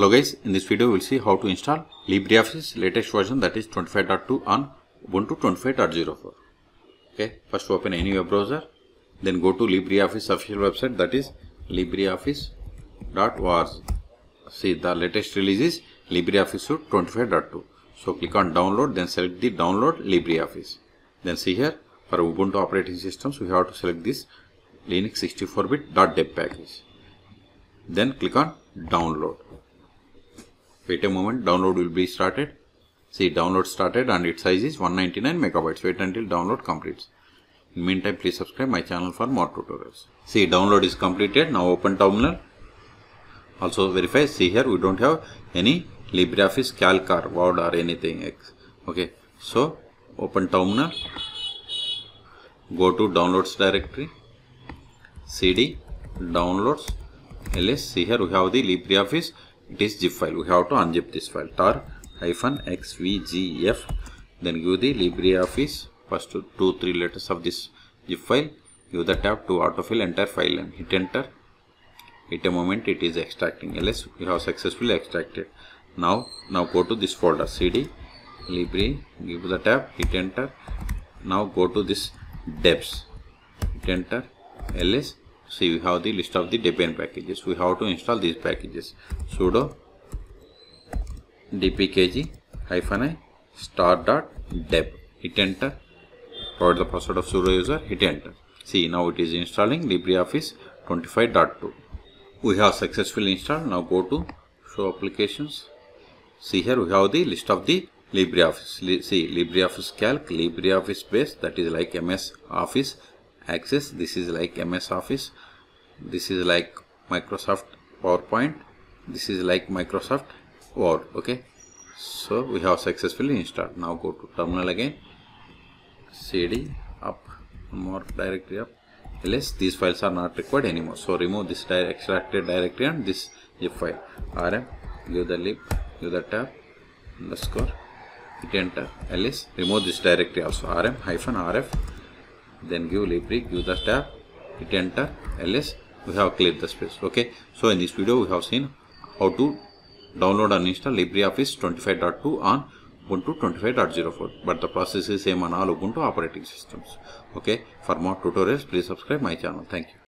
Hello guys, in this video we will see how to install LibreOffice latest version that is 25.2 on Ubuntu 25.04. Okay, first open any web browser, then go to LibreOffice official website that is libreoffice.org. See the latest release is LibreOffice Suite 25.2. So click on download, then select the download LibreOffice. Then see here for Ubuntu operating systems we have to select this Linux 64-bit .deb package. Then click on download wait a moment. Download will be started. See download started and its size is 199 megabytes. Wait until download completes. In meantime please subscribe my channel for more tutorials. See download is completed. Now open terminal. Also verify. See here we don't have any libreoffice calc or word or anything. X. okay. So open terminal. Go to downloads directory. Cd downloads ls see here we have the libreoffice it is zip file. We have to unzip this file. Tar hyphen xvgf then give the libreoffice first two three letters of this zip file. Give the tab to autofill entire file and hit enter. At a moment it is extracting. Ls we have successfully extracted. Now now go to this folder cd libre give the tab hit enter. Now go to this debs hit enter. Ls see we have the list of the debian packages. We have to install these packages. Sudo dpkg hyphen i star dot deb. Hit enter. Provide the password of sudo user. Hit enter. See now it is installing libreoffice 25.2 we have successfully installed. Now go to show applications. See here we have the list of the libreoffice. See libreoffice calc libreoffice base that is like ms office access this is like ms office. This is like microsoft powerpoint. This is like microsoft word okay? So we have successfully installed. Now go to terminal again. Cd up. More directory up. Ls these files are not required anymore. So remove this direct extracted directory and this zip file. Rm give the lib give the tab underscore hit enter. Ls remove this directory also. Rm hyphen rf then give libre give the tab hit enter ls. We have cleared the space okay? So in this video we have seen how to download and install libreoffice 25.2 on ubuntu 25.04 but the process is same on all ubuntu operating systems okay? For more tutorials please subscribe my channel. Thank you